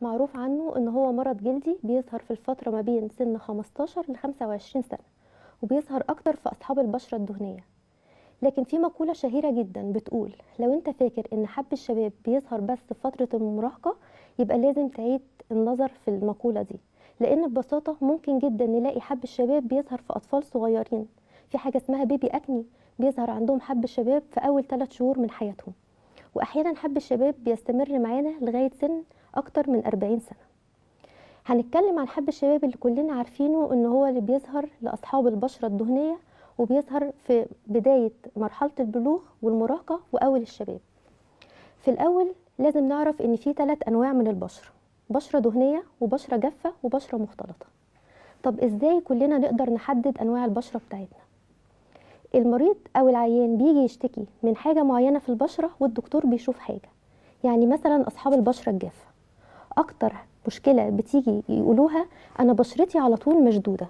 معروف عنه إن هو مرض جلدي بيظهر في الفترة ما بين سن 15 ل 25 سنة وبيظهر أكتر في أصحاب البشرة الدهنية. لكن في مقولة شهيرة جدا بتقول لو أنت فاكر إن حب الشباب بيظهر بس في فترة المراهقة يبقى لازم تعيد النظر في المقولة دي لأن ببساطة ممكن جدا نلاقي حب الشباب بيظهر في أطفال صغيرين. في حاجة اسمها بيبي أكني بيظهر عندهم حب الشباب في أول 3 شهور من حياتهم. واحيانا حب الشباب بيستمر معانا لغاية سن أكتر من 40 سنة. هنتكلم عن حب الشباب اللي كلنا عارفينه إن هو اللي بيظهر لأصحاب البشرة الدهنية وبيظهر في بداية مرحلة البلوغ والمراهقة وأول الشباب. في الأول لازم نعرف إن في ثلاث أنواع من البشرة بشرة دهنية وبشرة جافة وبشرة مختلطة. طب إزاي كلنا نقدر نحدد أنواع البشرة بتاعتنا؟ المريض أو العيان بيجي يشتكي من حاجة معينة في البشرة والدكتور بيشوف حاجة. يعني مثلا أصحاب البشرة الجافة. أكتر مشكلة بتيجي يقولوها أنا بشرتي على طول مشدودة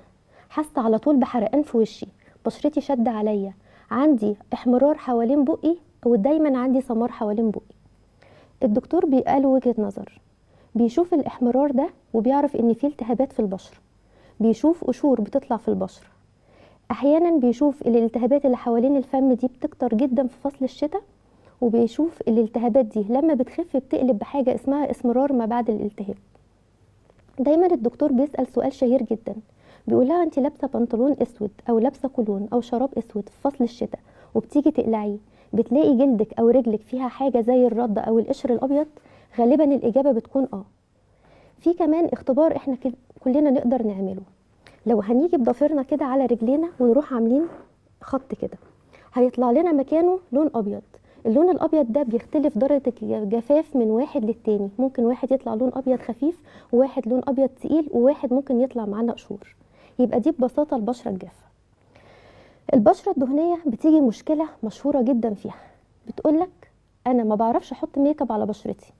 حاسة على طول بحرقان في وشي بشرتي شد عليا عندي احمرار حوالين بقي ودايما عندي سمار حوالين بقي. الدكتور بيقاله وجهة نظر بيشوف الاحمرار ده وبيعرف إن فيه التهابات في البشرة بيشوف قشور بتطلع في البشرة أحيانا بيشوف الالتهابات اللي حوالين الفم دي بتكتر جدا في فصل الشتاء وبيشوف الالتهابات دي. لما بتخف بتقلب بحاجة اسمها إسمرار ما بعد الالتهاب. دايما الدكتور بيسأل سؤال شهير جدا. بيقول لها انت لابسة بنطلون أسود أو لابسة كولون أو شراب أسود في فصل الشتاء وبتيجي تقلعيه. بتلاقي جلدك أو رجلك فيها حاجة زي الرد أو القشر الأبيض؟ غالبا الإجابة بتكون آه. في كمان اختبار إحنا كلنا نقدر نعمله. لو هنيجي بضفيرنا كده على رجلينا ونروح عاملين خط كده هيطلع لنا مكانه لون أبيض. اللون الأبيض ده بيختلف درجة الجفاف من واحد للتاني. ممكن واحد يطلع لون أبيض خفيف وواحد لون أبيض تقيل وواحد ممكن يطلع معانا قشور يبقى دي ببساطة البشرة الجافة. البشرة الدهنية بتيجي مشكلة مشهورة جدا فيها. بتقولك أنا ما بعرفش أحط make up على بشرتي.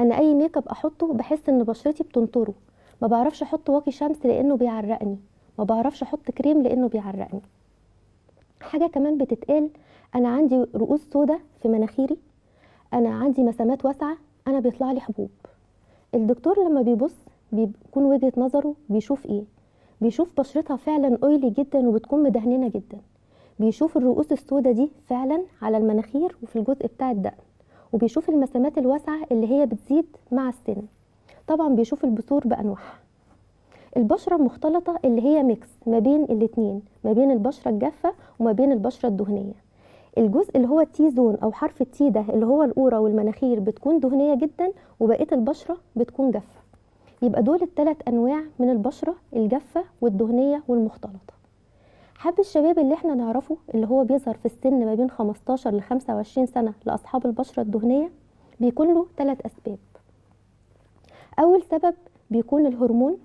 أنا أي make up أحطه بحس إن بشرتي بتنطره. ما بعرفش أحط واقي شمس لأنه بيعرقني. ما بعرفش أحط كريم لأنه بيعرقني. حاجة كمان بتتقال أنا عندي رؤوس سودة في مناخيري أنا عندي مسامات واسعة أنا بيطلع لي حبوب. الدكتور لما بيبص بيكون وجهة نظره بيشوف إيه؟ بيشوف بشرتها فعلا oily جدا وبتكون مدهننه جدا. بيشوف الرؤوس السوداء دي فعلا على المناخير وفي الجزء بتاع الدقن وبيشوف المسامات الواسعة اللي هي بتزيد مع السن. طبعا بيشوف البثور بأنواعها. البشرة المختلطة اللي هي mix ما بين الاتنين ما بين البشرة الجافة وما بين البشرة الدهنية. الجزء اللي هو ال T zone أو حرف ال T ده اللي هو القوره والمناخير بتكون دهنية جدا وبقية البشرة بتكون جافة. يبقى دول الثلاث أنواع من البشرة الجافة والدهنية والمختلطة. حب الشباب اللي إحنا نعرفه اللي هو بيظهر في السن ما بين 15 ل 25 سنة لأصحاب البشرة الدهنية بيكون له ثلاث أسباب. أول سبب بيكون الهرمون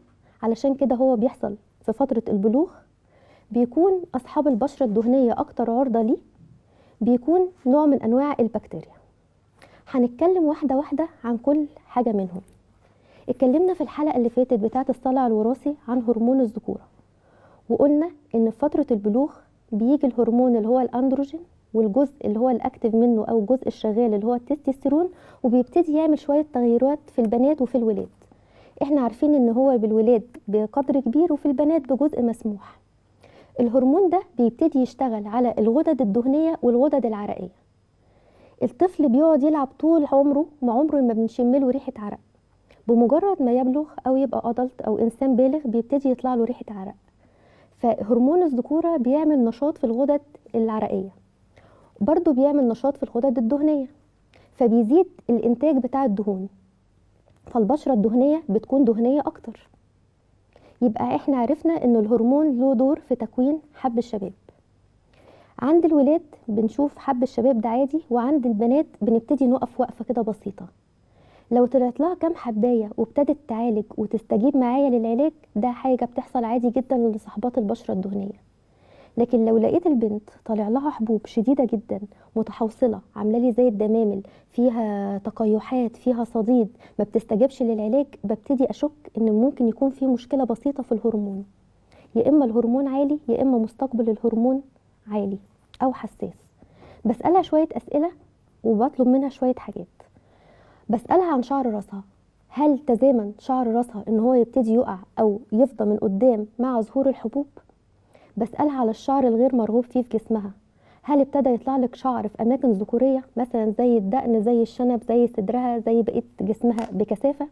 علشان كده هو بيحصل في فترة البلوغ بيكون أصحاب البشرة الدهنية أكتر عرضة ليه بيكون نوع من أنواع البكتيريا. هنتكلم واحدة واحدة عن كل حاجة منهم. اتكلمنا في الحلقة اللي فاتت بتاعة الصلع الوراثي عن هرمون الذكورة وقلنا إن في فترة البلوغ بيجي الهرمون اللي هو الأندروجين والجزء اللي هو الأكتف منه أو الجزء الشغال اللي هو التستوستيرون وبيبتدي يعمل شوية تغيرات في البنات وفي الولاد. إحنا عارفين إن هو بالولاد بقدر كبير وفي البنات بجزء مسموح. الهرمون ده بيبتدي يشتغل على الغدد الدهنية والغدد العرقية. الطفل بيقعد يلعب طول عمره ما عمره ما بنشم له ريحة عرق. بمجرد ما يبلغ أو يبقى ادلت أو إنسان بالغ بيبتدي يطلع له ريحة عرق. فهرمون الذكورة بيعمل نشاط في الغدد العرقية. برضه بيعمل نشاط في الغدد الدهنية. فبيزيد الإنتاج بتاع الدهون. فالبشرة الدهنية بتكون دهنية أكتر. يبقى إحنا عرفنا ان الهرمون له دور في تكوين حب الشباب. عند الولاد بنشوف حب الشباب ده عادي وعند البنات بنبتدي نقف وقفة كده بسيطة. لو طلعت لها كام حباية وابتدت تعالج وتستجيب معايا للعلاج ده حاجة بتحصل عادي جدا لصحبات البشرة الدهنية. لكن لو لقيت البنت طالع لها حبوب شديدة جدا متحوصلة عاملة لي زي الدمامل فيها تقيحات فيها صديد ما بتستجبش للعلاج ببتدي أشك إن ممكن يكون في مشكلة بسيطة في الهرمون. يا إما الهرمون عالي يا إما مستقبل الهرمون عالي أو حساس. بسألها شوية أسئلة وبطلب منها شوية حاجات. بسألها عن شعر راسها. هل تزامن شعر راسها إن هو يبتدي يقع أو يفضى من قدام مع ظهور الحبوب؟ بسألها على الشعر الغير مرغوب فيه في جسمها. هل ابتدى يطلع لك شعر في أماكن ذكورية؟ مثلا زي الدقن زي الشنب زي صدرها زي بقية جسمها بكثافة؟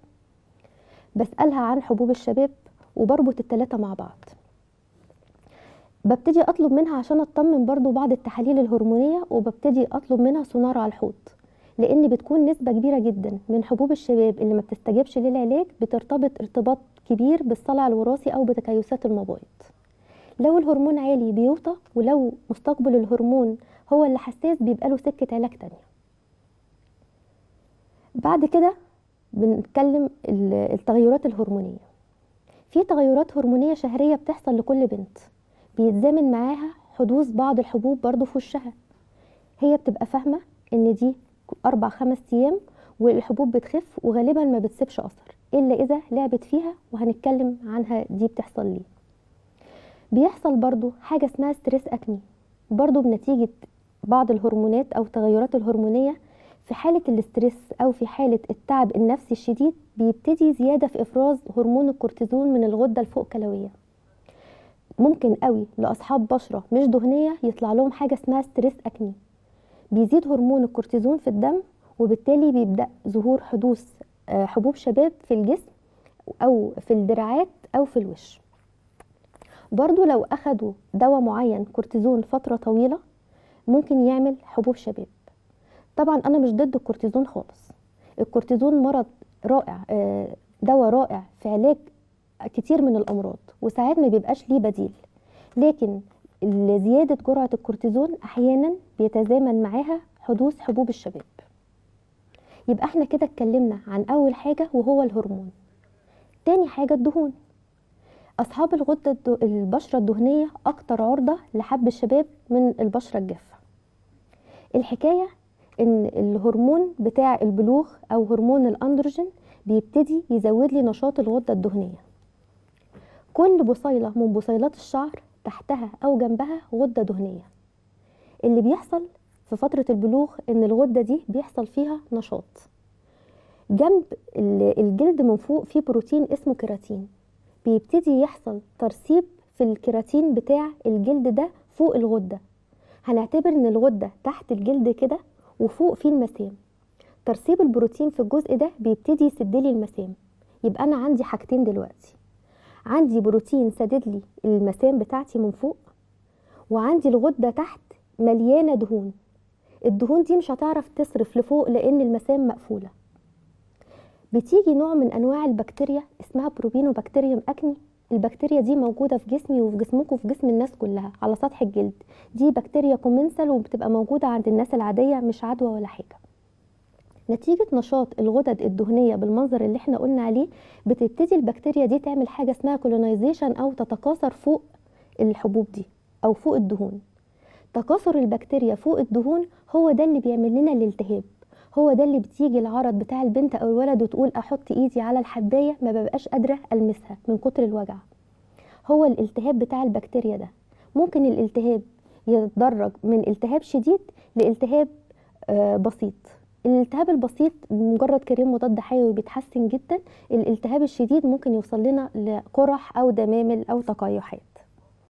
بسألها عن حبوب الشباب وبربط التلاتة مع بعض. ببتدي أطلب منها عشان أطمن برضو بعض التحاليل الهرمونية وببتدي أطلب منها سونار على الحوض. لأن بتكون نسبة كبيرة جدا من حبوب الشباب اللي ما بتستجيبش للعلاج بترتبط ارتباط كبير بالصلع الوراثي أو بتكيسات المبايض لو الهرمون عالي بيوطى ولو مستقبل الهرمون هو اللي حساس بيبقى له سكة علاج تانية. بعد كده بنتكلم التغيرات الهرمونية. في تغيرات هرمونية شهرية بتحصل لكل بنت بيتزامن معاها حدوث بعض الحبوب برضو في وشها. هي بتبقى فاهمة إن دي أربع خمس أيام والحبوب بتخف وغالبا ما بتسيبش أثر إلا إذا لعبت فيها وهنتكلم عنها دي بتحصل ليه. بيحصل برضو حاجة اسمها stress acne برضو بنتيجة بعض الهرمونات أو التغيرات الهرمونية في حالة ال stress أو في حالة التعب النفسي الشديد بيبتدي زيادة في إفراز هرمون الكورتيزون من الغدة الفوق كلوية. ممكن قوي لأصحاب بشرة مش دهنية يطلع لهم حاجة اسمها stress acne بيزيد هرمون الكورتيزون في الدم وبالتالي بيبدأ ظهور حدوث حبوب شباب في الجسم أو في الدراعات أو في الوش. برضو لو أخدوا دواء معين كورتيزون فترة طويلة ممكن يعمل حبوب شباب. طبعا أنا مش ضد الكورتيزون خالص. الكورتيزون مرض رائع دواء رائع في علاج كتير من الأمراض وساعات ما بيبقاش ليه بديل. لكن زيادة جرعة الكورتيزون أحيانا بيتزامن معاها حدوث حبوب الشباب. يبقى إحنا كده اتكلمنا عن أول حاجة وهو الهرمون. تاني حاجة الدهون. أصحاب الغدة البشرة الدهنية أكتر عرضة لحب الشباب من البشرة الجافة. الحكاية إن الهرمون بتاع البلوغ أو هرمون الأندروجين بيبتدي يزود لي نشاط الغدة الدهنية. كل بصيلة من بصيلات الشعر تحتها أو جنبها غدة دهنية. اللي بيحصل في فترة البلوغ إن الغدة دي بيحصل فيها نشاط. جنب الجلد من فوق فيه بروتين اسمه كيراتين. بيبتدي يحصل ترسيب في الكيراتين بتاع الجلد ده فوق الغدة. هنعتبر إن الغدة تحت الجلد كده وفوق فيه المسام. ترسيب البروتين في الجزء ده بيبتدي يسد لي المسام. يبقى أنا عندي حاجتين دلوقتي. عندي بروتين سدد لي المسام بتاعتي من فوق وعندي الغدة تحت مليانة دهون. الدهون دي مش هتعرف تصرف لفوق لأن المسام مقفولة. بتيجي نوع من أنواع البكتيريا اسمها Propionibacterium acnes. البكتيريا دي موجودة في جسمي وفي جسمكم وفي جسم الناس كلها على سطح الجلد. دي بكتيريا commensal وبتبقى موجودة عند الناس العادية مش عدوى ولا حاجة. نتيجة نشاط الغدد الدهنية بالمنظر اللي إحنا قلنا عليه بتبتدي البكتيريا دي تعمل حاجة اسمها colonization أو تتكاثر فوق الحبوب دي أو فوق الدهون. تكاثر البكتيريا فوق الدهون هو ده اللي بيعمل لنا الالتهاب. هو ده اللي بتيجي العرض بتاع البنت أو الولد وتقول أحط إيدي على الحباية ما ببقاش قادرة ألمسها من كتر الوجع. هو الالتهاب بتاع البكتيريا ده. ممكن الالتهاب يتدرج من التهاب شديد لالتهاب آه بسيط. الالتهاب البسيط مجرد كريم مضاد حيوي بيتحسن جدا. الالتهاب الشديد ممكن يوصل لنا لقرح أو دمامل أو تقيحات.